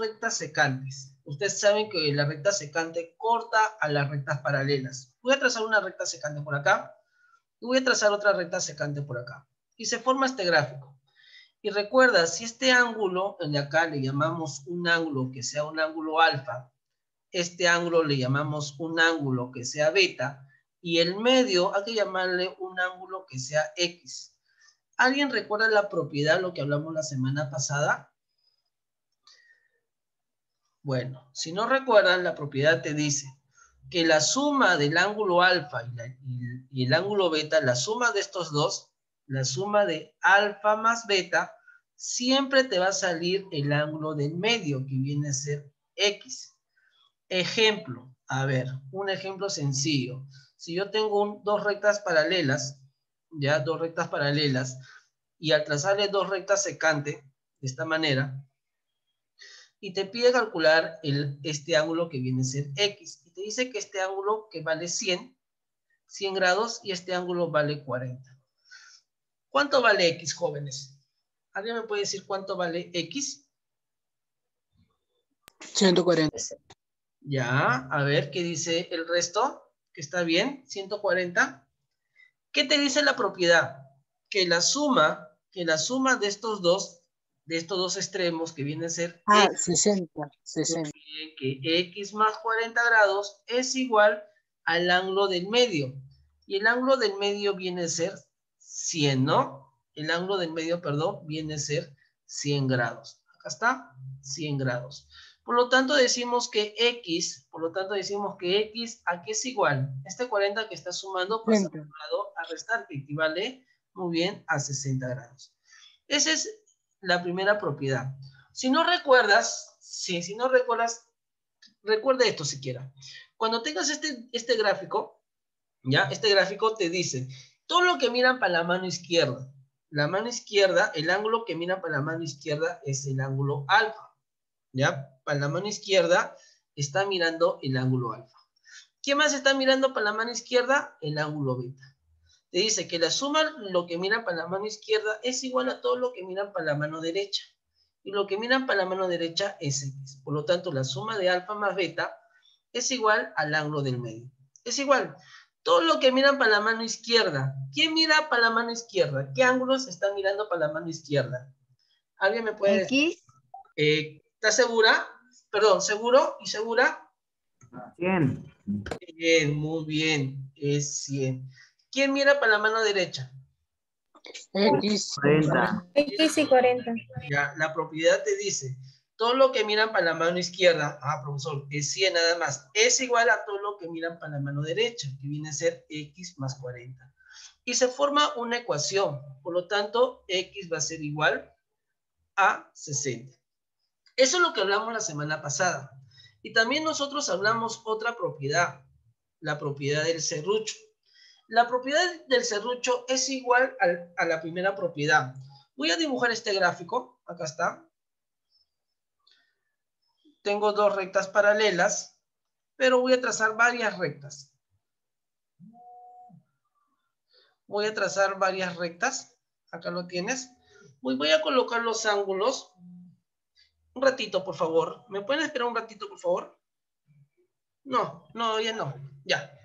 rectas secantes. Ustedes saben que la recta secante corta a las rectas paralelas. Voy a trazar una recta secante por acá y voy a trazar otra recta secante por acá. Y se forma este gráfico. Y recuerda, si este ángulo, de acá le llamamos un ángulo que sea un ángulo alfa, este ángulo le llamamos un ángulo que sea beta, y el medio hay que llamarle un ángulo que sea X. ¿Alguien recuerda la propiedad, lo que hablamos la semana pasada? Bueno, si no recuerdan, la propiedad te dice que la suma del ángulo alfa y, el ángulo beta, la suma de estos dos, la suma de alfa más beta, siempre te va a salir el ángulo del medio, que viene a ser X. Ejemplo, a ver, un ejemplo sencillo. Si yo tengo dos rectas paralelas, ya dos rectas paralelas, y al trazarle dos rectas secantes, de esta manera, y te pide calcular el, este ángulo que viene a ser X. Y te dice que este ángulo que vale 100, 100 grados, y este ángulo vale 40. ¿Cuánto vale X, jóvenes? ¿Alguien me puede decir cuánto vale X? 140. Ya, a ver, ¿qué dice el resto? Que está bien, 140. ¿Qué te dice la propiedad? Que la suma, que la suma de estos dos, de estos dos extremos que viene a ser... Ah, 60, 60. Que X más 40 grados es igual al ángulo del medio. Y el ángulo del medio viene a ser 100, ¿no? el ángulo del medio, perdón, viene a ser 100 grados. Acá está, 100 grados. Por lo tanto, decimos que X, por lo tanto, decimos que X, ¿a qué es igual? Este 40 que está sumando, pues a restar, que equivale muy bien a 60 grados. Esa es la primera propiedad. Si no recuerdas, si, si no recuerdas, recuerda esto siquiera. Cuando tengas este, este gráfico, ya, este gráfico te dice todo lo que miran para la mano izquierda, la mano izquierda, el ángulo que mira para la mano izquierda es el ángulo alfa. ¿Ya? Para la mano izquierda está mirando el ángulo alfa. ¿Qué más está mirando para la mano izquierda? El ángulo beta. Te dice que la suma, lo que mira para la mano izquierda, es igual a todo lo que miran para la mano derecha. Y lo que miran para la mano derecha es X. Por lo tanto, la suma de alfa más beta es igual al ángulo del medio. Es igual. Todo lo que miran para la mano izquierda. ¿Quién mira para la mano izquierda? ¿Qué ángulos están mirando para la mano izquierda? ¿Alguien me puede decir? Eh, ¿Estás segura? Perdón, ¿seguro y segura? 100. Bien, muy bien. Es 100. ¿Quién mira para la mano derecha? X. 40. X y 40. Ya, la propiedad te dice, todo lo que miran para la mano izquierda, ah, profesor, es 100 nada más, es igual a todo lo que miran para la mano derecha, que viene a ser x más 40. Y se forma una ecuación, por lo tanto, x va a ser igual a 60. Eso es lo que hablamos la semana pasada. Y también nosotros hablamos otra propiedad, la propiedad del serrucho. La propiedad del serrucho es igual a la primera propiedad. Voy a dibujar este gráfico, acá está, tengo dos rectas paralelas, pero voy a trazar varias rectas. Voy a trazar varias rectas. Acá lo tienes. Voy, voy a colocar los ángulos. Un ratito, por favor. ¿Me pueden esperar un ratito, por favor? No, no, ya no. Ya.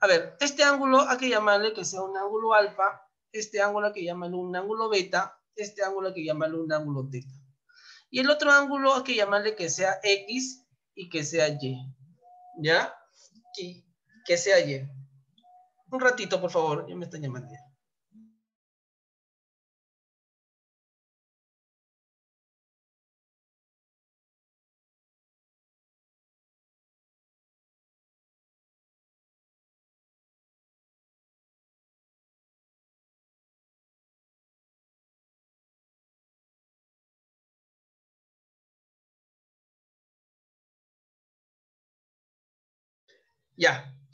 A ver, este ángulo hay que llamarle que sea un ángulo alfa. Este ángulo hay que llamarle un ángulo beta. Este ángulo hay que llamarle un ángulo teta. Y el otro ángulo hay que llamarle que sea X y que sea Y. ¿Ya? Que, que sea Y. Un ratito, por favor. Ya me están llamando. Ya,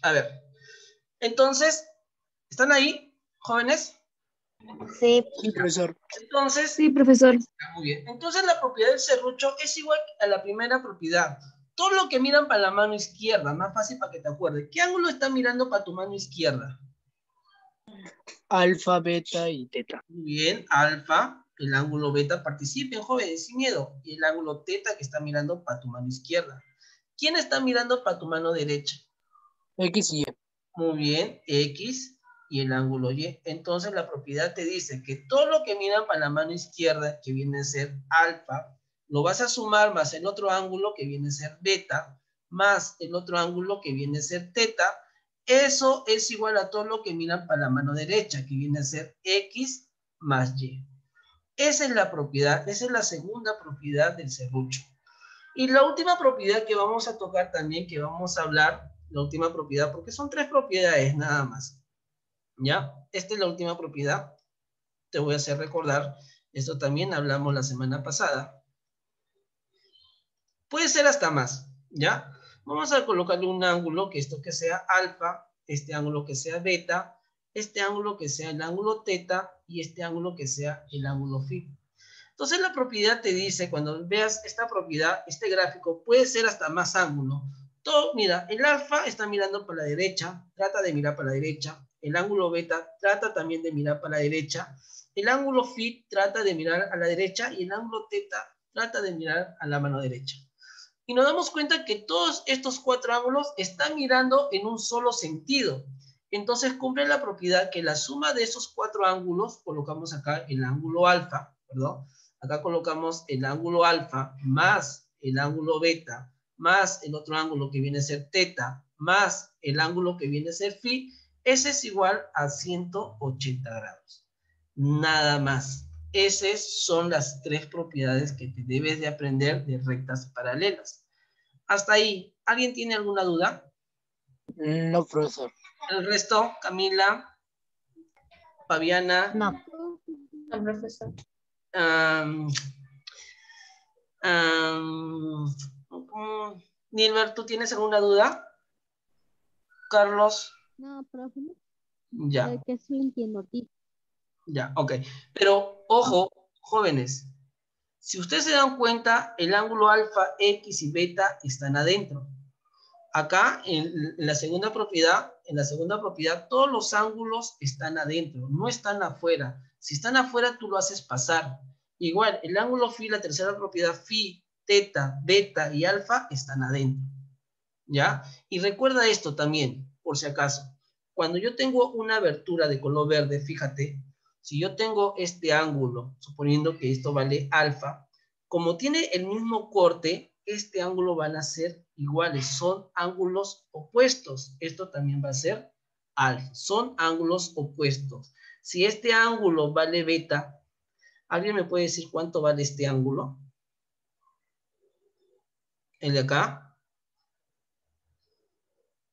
a ver. Entonces, ¿están ahí, jóvenes? Sí, profesor. Entonces, sí, profesor. Muy bien. Entonces, la propiedad del serrucho es igual a la primera propiedad. Todo lo que miran para la mano izquierda, más fácil para que te acuerdes. ¿Qué ángulo está mirando para tu mano izquierda? Alfa, beta y teta. Muy bien, alfa, el ángulo beta, participen jóvenes, sin miedo, y el ángulo teta que está mirando para tu mano izquierda. ¿Quién está mirando para tu mano derecha? X y Y. Muy bien, X y el ángulo Y. Entonces la propiedad te dice que todo lo que mira para la mano izquierda, que viene a ser alfa, lo vas a sumar más el otro ángulo que viene a ser beta, más el otro ángulo que viene a ser teta. Eso es igual a todo lo que miran para la mano derecha, que viene a ser X más Y. Esa es la propiedad, esa es la segunda propiedad del serrucho. Y la última propiedad que vamos a tocar también, que vamos a hablar, la última propiedad, porque son tres propiedades nada más. ¿Ya? Esta es la última propiedad. Te voy a hacer recordar, esto también hablamos la semana pasada. Puede ser hasta más, ¿ya? Vamos a colocarle un ángulo, que esto que sea alfa, este ángulo que sea beta, este ángulo que sea el ángulo teta y este ángulo que sea el ángulo phi. Entonces la propiedad te dice, cuando veas esta propiedad, este gráfico puede ser hasta más ángulo. Todo, mira, el alfa está mirando para la derecha, trata de mirar para la derecha. El ángulo beta trata también de mirar para la derecha. El ángulo phi trata de mirar a la derecha y el ángulo teta trata de mirar a la mano derecha. Y nos damos cuenta que todos estos cuatro ángulos están mirando en un solo sentido. Entonces cumple la propiedad que la suma de esos cuatro ángulos, colocamos acá el ángulo alfa, perdón, acá colocamos el ángulo alfa más el ángulo beta más el otro ángulo que viene a ser teta más el ángulo que viene a ser phi, ese es igual a 180 grados. Nada más. Esas son las tres propiedades que te debes de aprender de rectas paralelas. Hasta ahí, ¿alguien tiene alguna duda? No, profesor. El resto, Camila, Fabiana. No. No, profesor. Um, um, Nilbert, ¿tú tienes alguna duda? Carlos. No, profe. Ya. Que sí entiendo. Ya, ok. Pero, ojo, jóvenes, si ustedes se dan cuenta, el ángulo alfa, X y beta están adentro. Acá, en, en la segunda propiedad, en la segunda propiedad, todos los ángulos están adentro, no están afuera. Si están afuera, tú lo haces pasar. Igual, el ángulo phi, la tercera propiedad, phi, teta, beta y alfa están adentro. ¿Ya? Y recuerda esto también, por si acaso. Cuando yo tengo una abertura de color verde, fíjate, si yo tengo este ángulo, suponiendo que esto vale alfa, como tiene el mismo corte, este ángulo van a ser iguales, son ángulos opuestos. Esto también va a ser alfa, son ángulos opuestos. Si este ángulo vale beta, ¿alguien me puede decir cuánto vale este ángulo? ¿El de acá?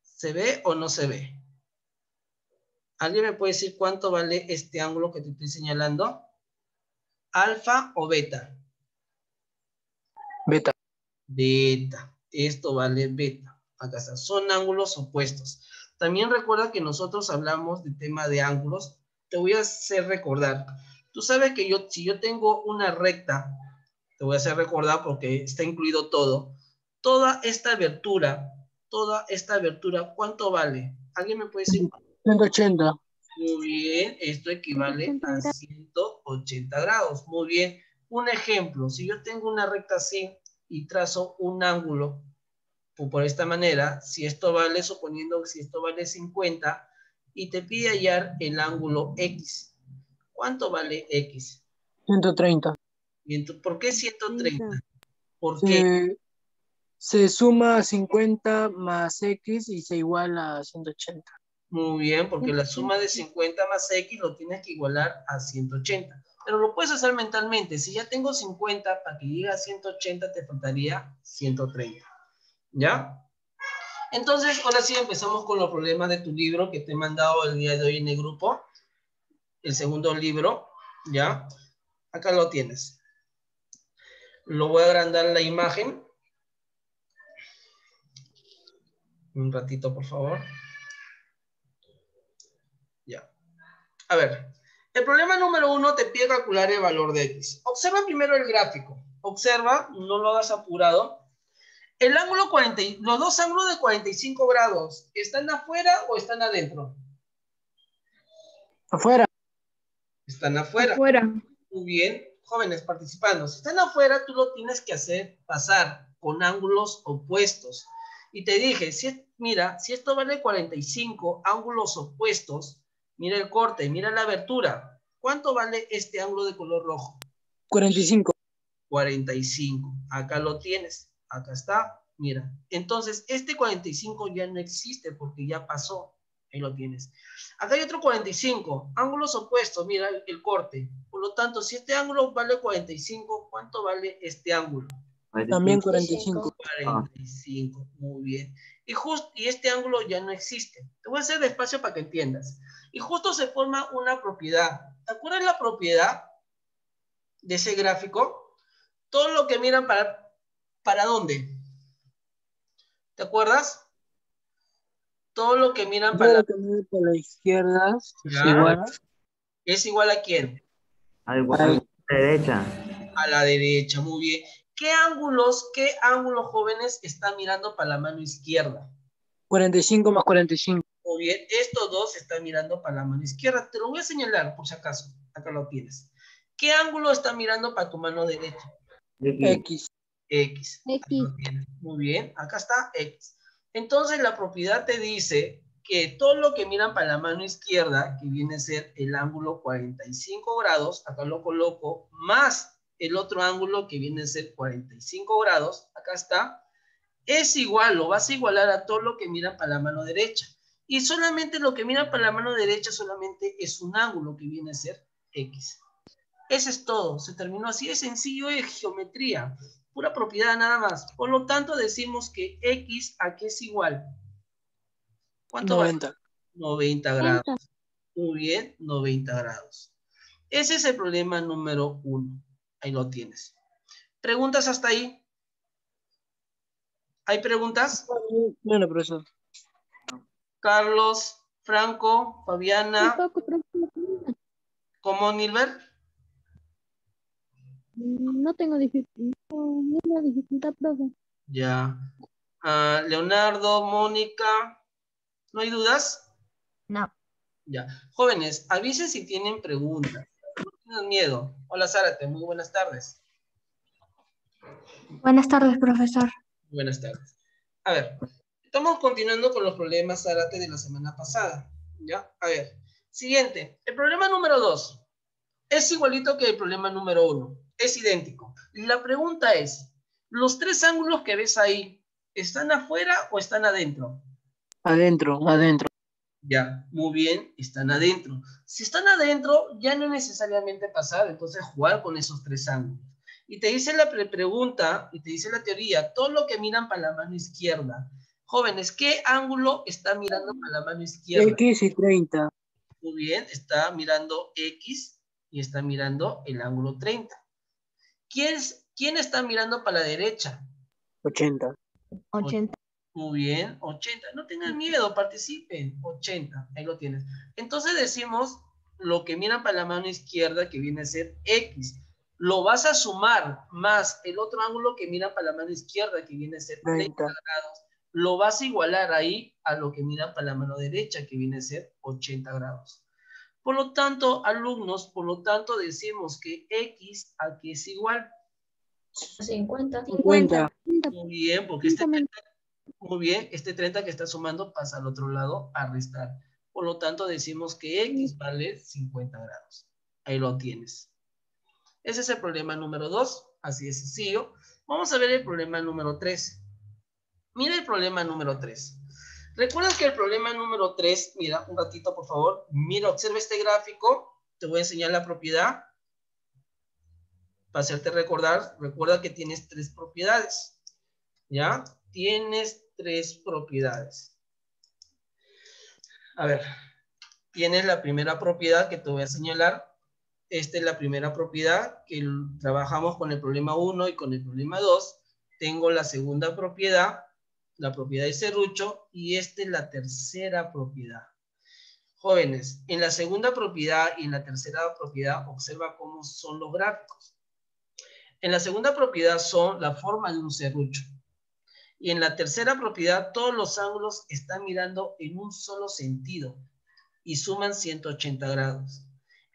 ¿Se ve o no se ve? ¿Alguien me puede decir cuánto vale este ángulo que te estoy señalando? ¿Alfa o beta? Beta. Beta. Esto vale beta. Acá está. Son ángulos opuestos. También recuerda que nosotros hablamos de tema de ángulos. Te voy a hacer recordar. Tú sabes que yo, si yo tengo una recta, te voy a hacer recordar porque está incluido todo. Toda esta abertura, toda esta abertura, ¿cuánto vale? ¿Alguien me puede decir? 180. Muy bien, esto equivale a 180 grados. Muy bien. Un ejemplo, si yo tengo una recta así y trazo un ángulo por por esta manera, si esto vale, suponiendo que si esto vale 50, y te pide hallar el ángulo X. ¿Cuánto vale X? 130. Y ento- ¿Por qué 130? Porque Se, suma 50 más X y se iguala a 180. Muy bien, porque la suma de 50 más X lo tienes que igualar a 180. Pero lo puedes hacer mentalmente. Si ya tengo 50, para que llegue a 180 te faltaría 130. ¿Ya? Entonces, ahora sí empezamos con los problemas de tu libro que te he mandado el día de hoy en el grupo. El segundo libro, ¿ya? Acá lo tienes. Lo voy a agrandar la imagen. Un ratito, por favor. Ya. A ver, el problema número uno te pide calcular el valor de X. Observa primero el gráfico. Observa, no lo hagas apurado. El ángulo 40, y- los dos ángulos de 45 grados, ¿están afuera o están adentro? Afuera. Están afuera. Fuera. Muy bien. jóvenes participando, si están afuera, tú lo tienes que hacer pasar con ángulos opuestos. Y te dije, si, mira, si esto vale 45 ángulos opuestos, mira el corte, mira la abertura. ¿Cuánto vale este ángulo de color rojo? 45. 45. Acá lo tienes. Acá está. Mira. Entonces, este 45 ya no existe porque ya pasó. Ahí lo tienes. Acá hay otro 45. Ángulos opuestos. Mira el, corte. Por lo tanto, si este ángulo vale 45, ¿cuánto vale este ángulo? También 45. 45, muy bien. Y, justo y este ángulo ya no existe. Te voy a hacer despacio para que entiendas. Y justo se forma una propiedad. ¿Te acuerdas la propiedad de ese gráfico? Todo lo que miran para, ¿para dónde? ¿Te acuerdas? Todo lo que miran para Todo lo que por la izquierda es Ya. igual es igual a quién? Al a la derecha. A la derecha, muy bien. ¿Qué ángulos, qué ángulos jóvenes están mirando para la mano izquierda? 45 más 45. Muy bien, estos dos están mirando para la mano izquierda. Te lo voy a señalar por si acaso. Acá lo tienes. ¿Qué ángulo está mirando para tu mano derecha? X. X. X. lo tienes. Muy bien, acá está X. Entonces la propiedad te dice que todo lo que miran para la mano izquierda, que viene a ser el ángulo 45 grados, acá lo coloco, más el otro ángulo que viene a ser 45 grados, acá está, es igual, lo vas a igualar a todo lo que miran para la mano derecha. Y solamente lo que miran para la mano derecha solamente es un ángulo que viene a ser X. Eso es todo, se terminó así, es sencillo, es geometría, pura propiedad nada más. Por lo tanto decimos que X a qué es igual. ¿Cuánto vale? 90. 90 grados. Muy bien, 90 grados. Ese es el problema número uno. Ahí lo tienes. ¿Preguntas hasta ahí? ¿Hay preguntas? Bueno, profesor. Carlos, Franco, Fabiana. ¿cómo Nilbert? No tengo dificultad. No, ninguna dificultad, profe. Ya. Ah, Leonardo, Mónica, ¿no hay dudas? No. Ya. Jóvenes, avisen si tienen preguntas. Tengan miedo. Hola, Zárate, muy buenas tardes. Buenas tardes, profesor. Buenas tardes. A ver, estamos continuando con los problemas Zárate de la semana pasada. ¿Ya? A ver, siguiente. El problema número dos es igualito que el problema número uno. Es idéntico. La pregunta es, ¿los tres ángulos que ves ahí están afuera o están adentro? Adentro, adentro. Ya, muy bien, están adentro. Si están adentro, ya no es necesariamente pasar, entonces jugar con esos tres ángulos. Y te dice la pre- pregunta, y te dice la teoría, todo lo que miran para la mano izquierda. Jóvenes, ¿qué ángulo está mirando para la mano izquierda? X y 30. Muy bien, está mirando X y está mirando el ángulo 30. ¿Quién, es- quién está mirando para la derecha? 80. 80. Muy bien, 80. No tengan miedo, participen. 80, ahí lo tienes. Entonces decimos lo que miran para la mano izquierda, que viene a ser X. Lo vas a sumar más el otro ángulo que miran para la mano izquierda, que viene a ser 30 30. grados. Lo vas a igualar ahí a lo que miran para la mano derecha, que viene a ser 80 grados. Por lo tanto, alumnos, por lo tanto decimos que X aquí es igual. 50. 50. Muy bien, porque este Cinco 30, muy bien, este 30 que está sumando pasa al otro lado a restar. Por lo tanto, decimos que X vale 50 grados. Ahí lo tienes. Ese es el problema número 2. Así de sencillo. Vamos a ver el problema número 3. Mira el problema número 3. Recuerda que el problema número 3, mira, un ratito por favor. Mira, observa este gráfico. Te voy a enseñar la propiedad. Para hacerte recordar, recuerda que tienes tres propiedades. ¿Ya? Tienes tres propiedades. A ver, tienes la primera propiedad que te voy a señalar. Esta es la primera propiedad que trabajamos con el problema 1 y con el problema 2. Tengo la segunda propiedad, la propiedad de serrucho, y esta es la tercera propiedad. Jóvenes, en la segunda propiedad y en la tercera propiedad, observa cómo son los gráficos. En la segunda propiedad son la forma de un serrucho. Y en la tercera propiedad, todos los ángulos están mirando en un solo sentido y suman 180 grados.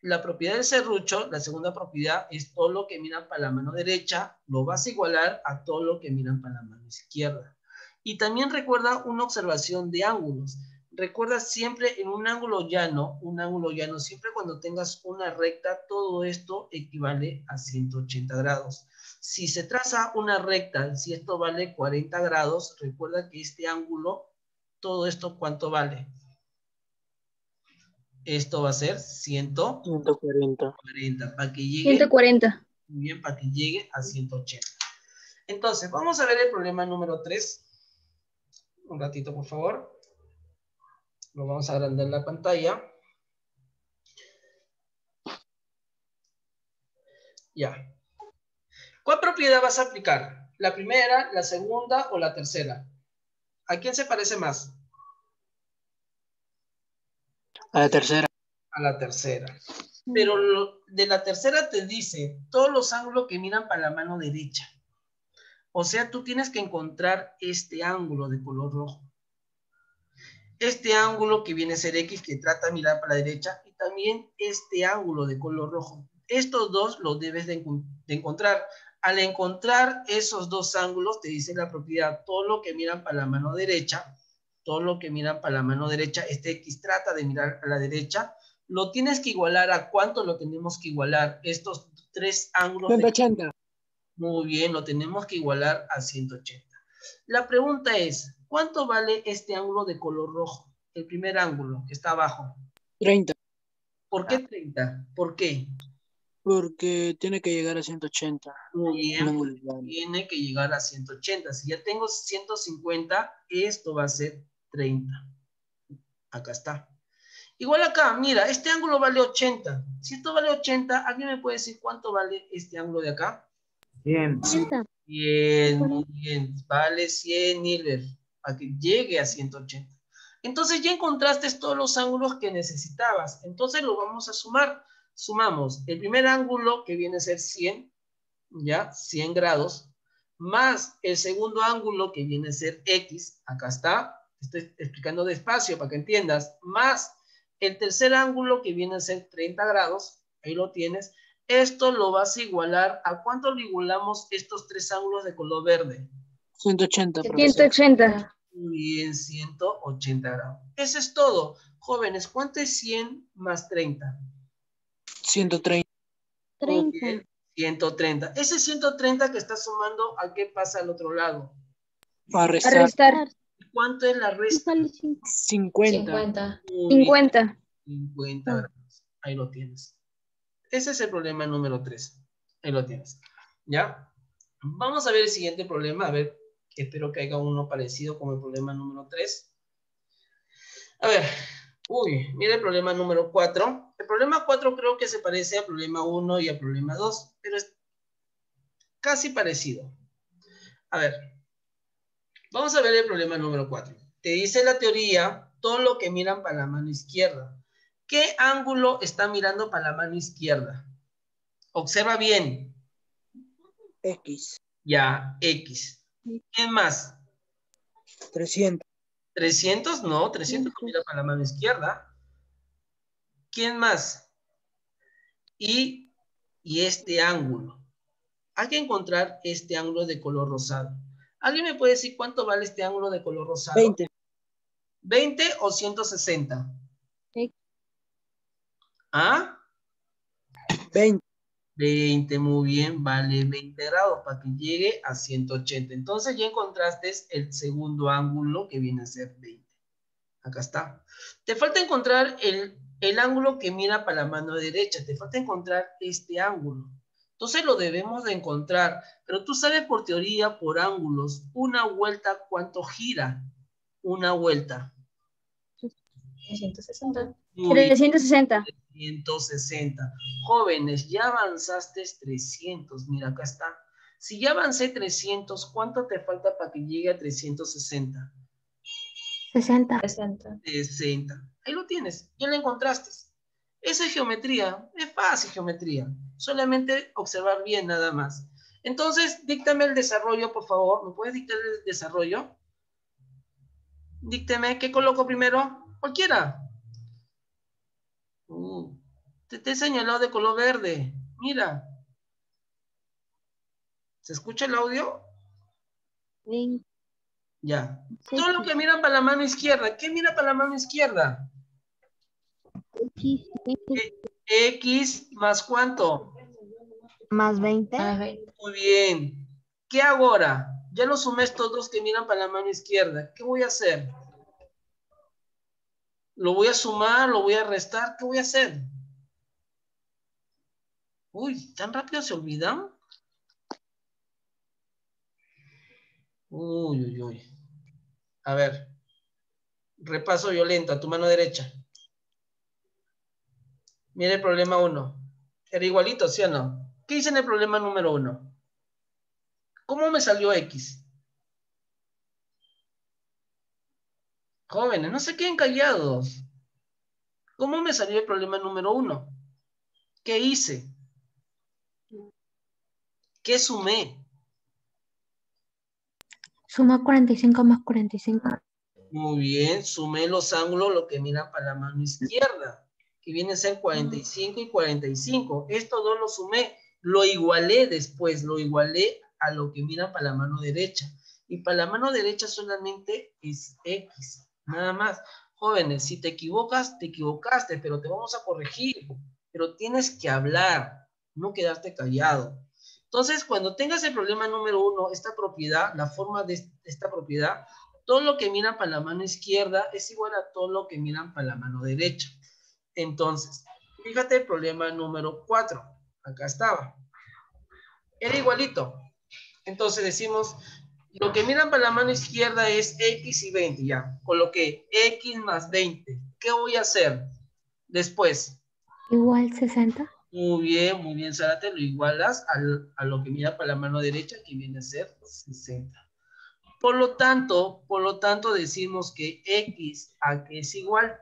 la propiedad del serrucho, la segunda propiedad es todo lo que miran para la mano derecha, lo vas a igualar a todo lo que miran para la mano izquierda. Y también recuerda una observación de ángulos. Recuerda siempre en un ángulo llano, un ángulo llano, siempre cuando tengas una recta, todo esto equivale a 180 grados. Si se traza una recta, si esto vale 40 grados, recuerda que este ángulo, todo esto, ¿cuánto vale? Esto va a ser 140. 140. Para que llegue, 140. muy bien, para que llegue a 180. Entonces, vamos a ver el problema número 3. Un ratito, por favor. Lo vamos a agrandar la pantalla. Ya. ¿Cuál propiedad vas a aplicar? ¿La primera, la segunda o la tercera? ¿A quién se parece más? A la tercera. A la tercera. Pero lo- de la tercera te dice todos los ángulos que miran para la mano derecha. O sea, tú tienes que encontrar este ángulo de color rojo. Este ángulo que viene a ser X que trata de mirar para la derecha y también este ángulo de color rojo. Estos dos los debes de encontrar. Al encontrar esos dos ángulos, te dice la propiedad, todo lo que miran para la mano derecha, todo lo que miran para la mano derecha, este X trata de mirar a la derecha, lo tienes que igualar a cuánto lo tenemos que igualar. Estos tres ángulos. de- 180. Muy bien, lo tenemos que igualar a 180. La pregunta es, ¿cuánto vale este ángulo de color rojo? El primer ángulo que está abajo. 30. ¿Por qué 30? ¿Por qué? Porque tiene que llegar a 180. Muy bien, tiene que llegar a 180. Si ya tengo 150, esto va a ser 30. Acá está. Igual acá, mira, este ángulo vale 80. Si esto vale 80, ¿alguien me puede decir cuánto vale este ángulo de acá? 100. 80. Bien, muy bien. Vale 100 Nilber, para que llegue a 180. Entonces ya encontraste todos los ángulos que necesitabas. Entonces lo vamos a sumar. Sumamos el primer ángulo que viene a ser 100, ya, 100 grados, más el segundo ángulo que viene a ser X, acá está, estoy explicando despacio para que entiendas, más el tercer ángulo que viene a ser 30 grados, ahí lo tienes, esto lo vas a igualar, ¿a cuánto lo igualamos estos tres ángulos de color verde? 180, profesor. 180. Muy bien, 180 grados. Eso es todo. Jóvenes, ¿cuánto es 100 más 30? 130. Muy 30. bien, 130. Ese 130 que está sumando, ¿a qué pasa al otro lado? A A restar. restar. ¿Cuánto es la resta? sale cinco. 50. 50. Muy bien, 50. 50 grados. Ahí lo tienes. Ese es el problema número 3. Ahí lo tienes. ¿Ya? Vamos a ver el siguiente problema. A ver, espero que haya uno parecido como el problema número 3. A ver. Uy, mira el problema número 4. El problema 4 creo que se parece al problema 1 y al problema 2, pero es casi parecido. A ver. Vamos a ver el problema número 4. Te dice la teoría todo lo que miran para la mano izquierda. ¿Qué ángulo está mirando para la mano izquierda? Observa bien. X. Ya, X. ¿Quién más? 300. 300, no, 300 no mira para la mano izquierda. ¿Quién más? Y, y este ángulo. Hay que encontrar este ángulo de color rosado. ¿Alguien me puede decir cuánto vale este ángulo de color rosado? 20. 20 o 160. Veinte. ¿Ah? 20. 20, muy bien, vale 20 grados para que llegue a 180. Entonces ya encontraste el segundo ángulo que viene a ser 20. Acá está. Te falta encontrar el, el ángulo que mira para la mano derecha. Te falta encontrar este ángulo. Entonces lo debemos de encontrar. Pero tú sabes por teoría, por ángulos, una vuelta, ¿cuánto gira? Una vuelta. 160. Muy bien. 360. 160. Jóvenes, ya avanzaste 300. Mira, acá está. Si ya avancé 300, ¿cuánto te falta para que llegue a 360? 60. 60. 60. Ahí lo tienes, ya lo encontraste. Esa es geometría, es fácil geometría. Solamente observar bien nada más. Entonces, díctame el desarrollo, por favor. ¿Me puedes dictar el desarrollo? Díctame, ¿qué coloco primero? Cualquiera. Te, te he señalado de color verde. Mira. ¿Se escucha el audio? Ven, Ya. Sí, Todo lo sí. que miran para la mano izquierda. ¿Qué mira para la mano izquierda? X, X X más cuánto. más 20. Muy bien. ¿Qué hago ahora? Ya lo sumé estos dos que miran para la mano izquierda. ¿Qué voy a hacer? ¿Lo voy a sumar? ¿Lo voy a restar? ¿Qué voy a hacer? Uy, ¿tan rápido se olvidan? Uy, uy, uy. A ver. Repaso violento a tu mano derecha. Mira el problema uno. Era igualito, ¿sí o no? ¿Qué hice en el problema número uno? ¿Cómo me salió X? Jóvenes, no se queden callados. ¿Cómo me salió el problema número uno? ¿Qué hice? ¿Qué sumé? Suma 45 más 45. Muy bien, sumé los ángulos, lo que miran para la mano izquierda, que viene a ser 45 y 45. Estos dos los sumé, lo igualé después, lo igualé a lo que miran para la mano derecha. Y para la mano derecha solamente es X, nada más. Jóvenes, si te equivocas, te equivocaste, pero te vamos a corregir. Pero tienes que hablar, no quedarte callado. Entonces, cuando tengas el problema número uno, esta propiedad, la forma de esta propiedad, todo lo que miran para la mano izquierda es igual a todo lo que miran para la mano derecha. Entonces, fíjate el problema número 4. Acá estaba. Era igualito. Entonces decimos, lo que miran para la mano izquierda es X y 20, ya. Coloqué X más 20. ¿Qué voy a hacer después? Igual 60. Muy bien, muy bien, Zárate, lo igualas al- a lo que mira para la mano derecha, que viene a ser 60. Por lo tanto, por lo tanto decimos que X a que es igual.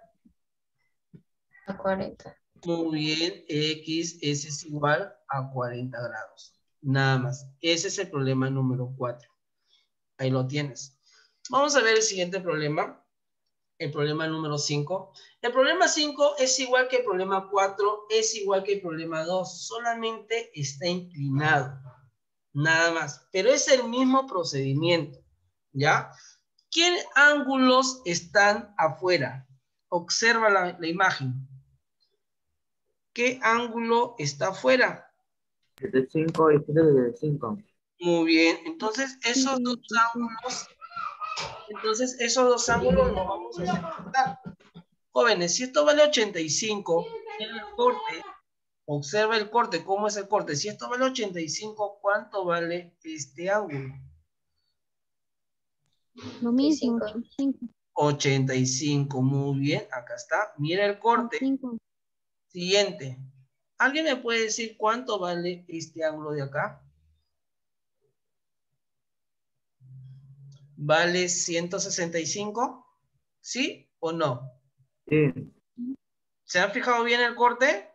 A 40. Muy bien, X es igual a 40 grados. Nada más. Ese es el problema número 4. Ahí lo tienes. Vamos a ver el siguiente problema. El problema número 5. El problema 5 es igual que el problema 4, es igual que el problema 2. Solamente está inclinado. Nada más. Pero es el mismo procedimiento. ¿Ya? ¿Qué ángulos están afuera? Observa la, la imagen. ¿Qué ángulo está afuera? 75 y 75. Muy bien, entonces esos dos ángulos, entonces esos dos ángulos los vamos a separar. Jóvenes, si esto vale 85, en el corte, observa el corte, ¿cómo es el corte? Si esto vale 85, ¿cuánto vale este ángulo? Lo mismo. 85. 85, muy bien, acá está. Mira el corte. 5. Siguiente. ¿Alguien me puede decir cuánto vale este ángulo de acá? ¿Vale 165? ¿Sí o no? Sí, ¿Se han fijado bien el corte?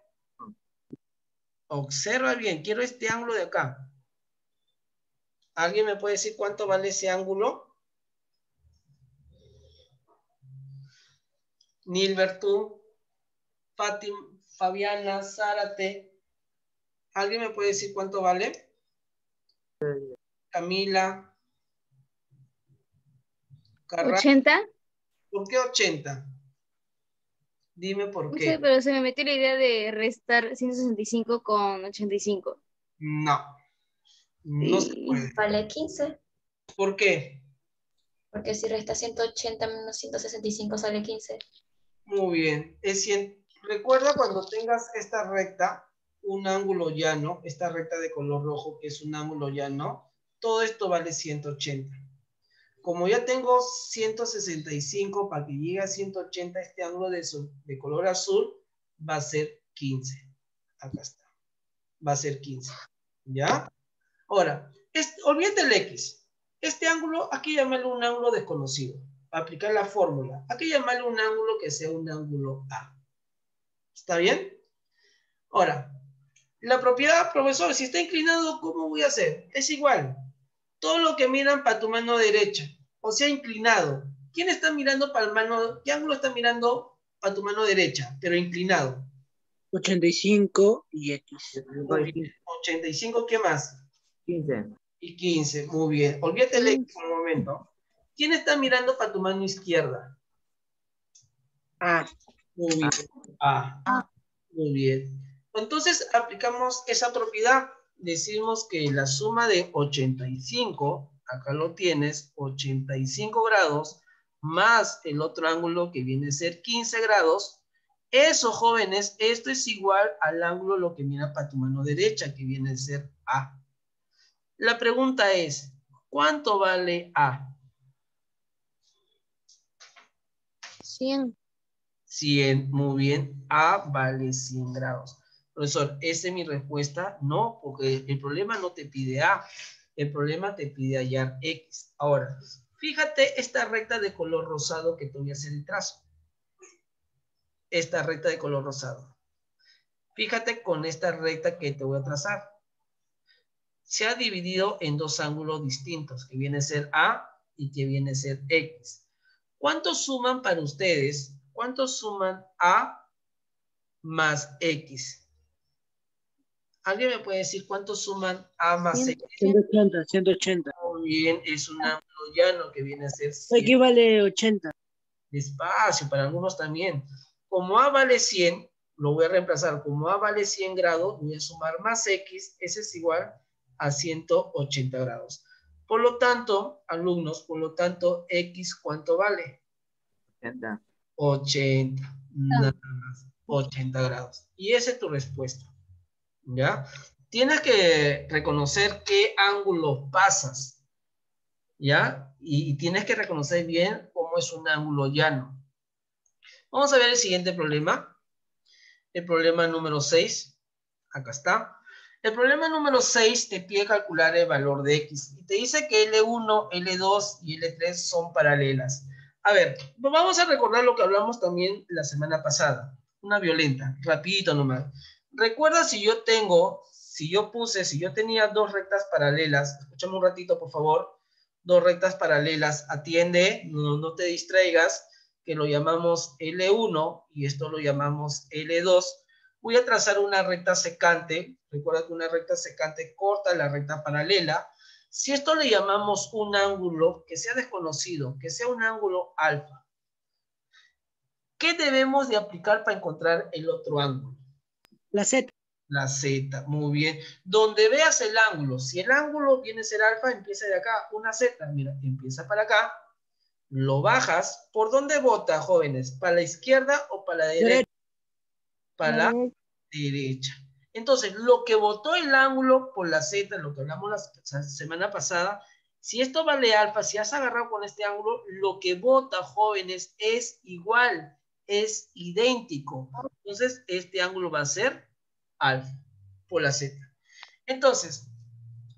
Observa bien, quiero este ángulo de acá. ¿Alguien me puede decir cuánto vale ese ángulo? Nilbert, tú, Fabiana, Zárate. ¿Alguien me puede decir cuánto vale? Camila. Carra- 80. ¿Por qué 80? Dime por No qué. sé, pero se me metió la idea de restar 165 con 85. No. No se puede. Vale 15. ¿Por qué? Porque si resta 180 menos 165 sale 15. Muy bien. Es cien- Recuerda cuando tengas esta recta, un ángulo llano, esta recta de color rojo que es un ángulo llano, todo esto vale 180. Como ya tengo 165 para que llegue a 180, este ángulo de, color azul va a ser 15. Acá está. Va a ser 15. ¿Ya? Ahora, olvídate el X. Este ángulo, aquí llamarlo un ángulo desconocido. Para aplicar la fórmula. Aquí llamarlo un ángulo que sea un ángulo A. ¿Está bien? Ahora, la propiedad, profesor, si está inclinado, ¿cómo voy a hacer? Es igual. Todo lo que miran para tu mano derecha, o sea, inclinado. ¿Quién está mirando para el mano? ¿Qué ángulo está mirando para tu mano derecha, pero inclinado? 85 y X. 75 y 15. 85, ¿qué más? 15. Y 15, muy bien. Olvídate el X por un momento. ¿Quién está mirando para tu mano izquierda? Ah, Muy bien. Ah, muy bien. Entonces aplicamos esa propiedad. Decimos que la suma de 85, acá lo tienes, 85 grados, más el otro ángulo que viene a ser 15 grados. Eso, jóvenes, esto es igual al ángulo lo que mira para tu mano derecha, que viene a ser A. La pregunta es, ¿cuánto vale A? 100. 100, muy bien. A vale 100 grados. Profesor, ¿esa es mi respuesta? No, porque el problema no te pide A. El problema te pide hallar X. Ahora, fíjate esta recta de color rosado que te voy a hacer el trazo. Esta recta de color rosado. Fíjate con esta recta que te voy a trazar. Se ha dividido en dos ángulos distintos, que viene a ser A y que viene a ser X. ¿Cuántos suman para ustedes? ¿Cuántos suman A más X? ¿Alguien me puede decir cuántos suman A más Cien. X? 180, 180. Muy bien, es un ángulo llano que viene a ser 100. Aquí vale 80. Despacio, para algunos también. Como A vale 100, lo voy a reemplazar. Como A vale 100 grados, voy a sumar más X, ese es igual a 180 grados. Por lo tanto, alumnos, por lo tanto, X, ¿cuánto vale? 80. 80, nada más, 80 grados. Y esa es tu respuesta. ¿Ya? Tienes que reconocer qué ángulo pasas. ¿Ya? Y, y tienes que reconocer bien cómo es un ángulo llano. Vamos a ver el siguiente problema. El problema número 6. Acá está. El problema número 6 te pide calcular el valor de X. Y te dice que L1, L2 y L3 son paralelas. A ver, vamos a recordar lo que hablamos también la semana pasada. Una violenta, rapidito nomás. Recuerda si yo tengo, si yo puse, si yo tenía dos rectas paralelas, escúchame un ratito por favor, dos rectas paralelas, atiende, no, no te distraigas, que lo llamamos L1 y esto lo llamamos L2. Voy a trazar una recta secante, recuerda que una recta secante corta la recta paralela, si esto le llamamos un ángulo que sea desconocido, que sea un ángulo alfa, ¿qué debemos de aplicar para encontrar el otro ángulo? La Z. La Z, muy bien. Donde veas el ángulo, si el ángulo viene a ser alfa, empieza de acá, una Z, mira, empieza para acá, lo bajas, ¿por dónde vota, jóvenes? ¿Para la izquierda o para la derecha? Derecha. Para la derecha. Entonces, lo que votó el ángulo por la Z, lo que hablamos la semana pasada, si esto vale alfa, si has agarrado con este ángulo, lo que vota, jóvenes, es igual, es idéntico. Entonces, este ángulo va a ser alfa por la Z. Entonces,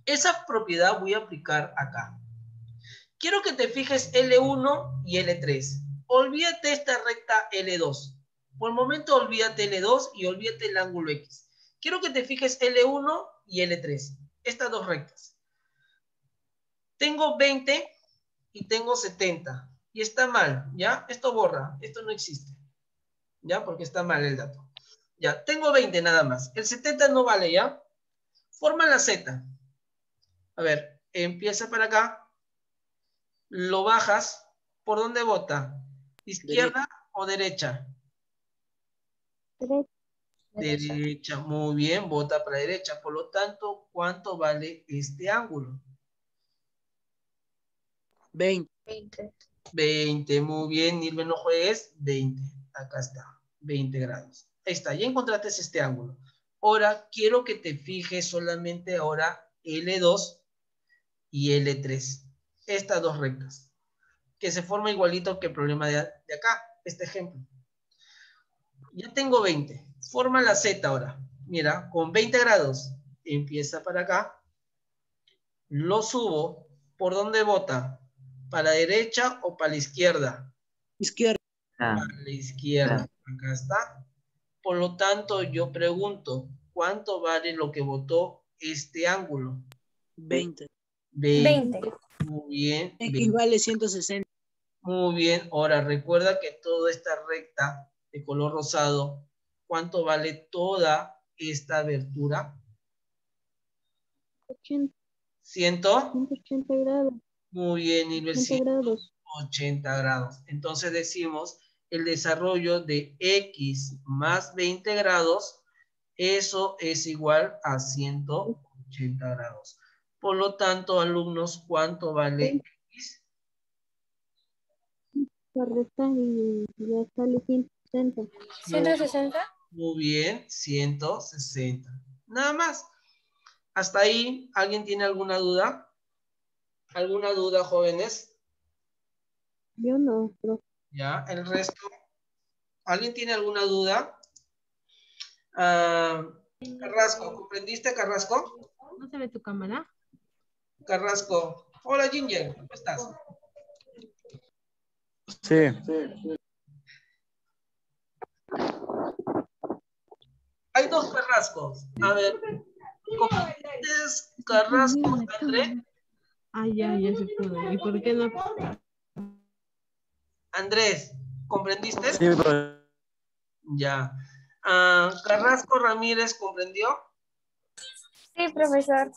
esa propiedad voy a aplicar acá. Quiero que te fijes L1 y L3. Olvídate esta recta L2. Por el momento olvídate L2 y olvídate el ángulo X. Quiero que te fijes L1 y L3. Estas dos rectas. Tengo 20 y tengo 70. Y está mal, ¿ya? Esto borra. Esto no existe. ¿Ya? Porque está mal el dato. Ya, tengo 20 nada más. El 70 no vale, ¿ya? Forma la Z. A ver, empieza para acá. Lo bajas. ¿Por dónde vota? ¿Izquierda o derecha? Derecha. Derecha, muy bien, vota para la derecha. Por lo tanto, ¿cuánto vale este ángulo? 20. 20. 20, muy bien, Nilbe, no juegues, 20. Acá está, 20 grados. Ahí está, ya encontraste este ángulo. Ahora, quiero que te fijes solamente ahora L2 y L3. Estas dos rectas. Que se forma igualito que el problema de, de acá, este ejemplo. Ya tengo 20. Forma la Z ahora. Mira, con 20 grados. Empieza para acá. Lo subo. ¿Por dónde vota? ¿Para la derecha o para la izquierda? Izquierda. Ah, Para la izquierda. Acá está. Por lo tanto, yo pregunto, ¿cuánto vale lo que votó este ángulo? 20. 20. Muy bien. X 20. vale 160. Muy bien. Ahora, recuerda que toda esta recta de color rosado ¿cuánto vale toda esta abertura? 80, 100. 180 grados. Muy bien, y el 80 grados. 80 grados. Entonces decimos el desarrollo de x más 20 grados, eso es igual a 180 grados. Por lo tanto, alumnos, ¿cuánto vale x? Y ya sale 160. 160. Muy bien, 160. Nada más. Hasta ahí, ¿alguien tiene alguna duda? ¿Alguna duda, jóvenes? Yo no, pero Ya, el resto. ¿Alguien tiene alguna duda? Ah, Carrasco, ¿comprendiste, Carrasco? ¿No se ve tu cámara? Carrasco. Hola, Ginger, ¿cómo estás? Sí. Hay dos Carrascos. A ver, ¿comprendiste, Carrasco, André? Ah, ya, ya se pudo. ¿Y por qué no? Andrés, ¿comprendiste? Sí, profe. Ya. Ah, Carrasco Ramírez, ¿comprendió? Sí, profesor.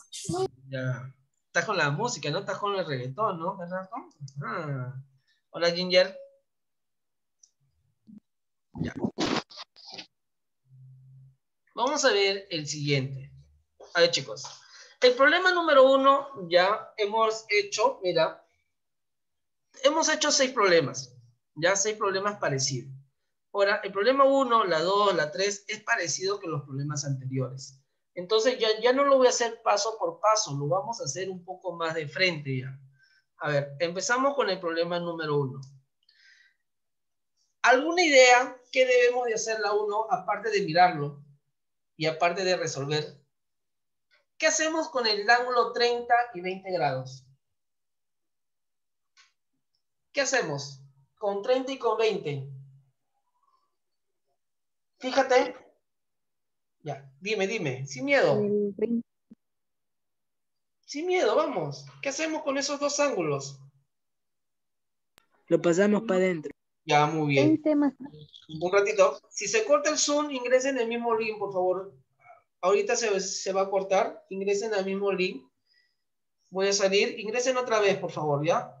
Ya. Está con la música, ¿no? Está con el reggaetón, ¿no, Carrasco? Ah. Hola, Ginger. Ya. Vamos a ver el siguiente. A ver, chicos. El problema número uno ya hemos hecho, mira, hemos hecho seis problemas. Ya seis problemas parecidos. Ahora, el problema uno, la dos, la tres, es parecido que los problemas anteriores. Entonces ya, ya no lo voy a hacer paso por paso, lo vamos a hacer un poco más de frente ya. A ver, empezamos con el problema número uno. ¿Alguna idea qué debemos de hacer la uno aparte de mirarlo y aparte de resolver? ¿Qué hacemos con el ángulo 30 y 20 grados? ¿Qué hacemos con 30 y con 20? Fíjate. Ya, dime, dime, sin miedo. el 20, Sin miedo, vamos. ¿Qué hacemos con esos dos ángulos? Lo pasamos para adentro. Ya, muy bien. 20 más Un ratito. Si se corta el Zoom, ingresen el mismo link, por favor. Ahorita se, se va a cortar. Ingresen al mismo link. Voy a salir. Ingresen otra vez, por favor, ¿ya?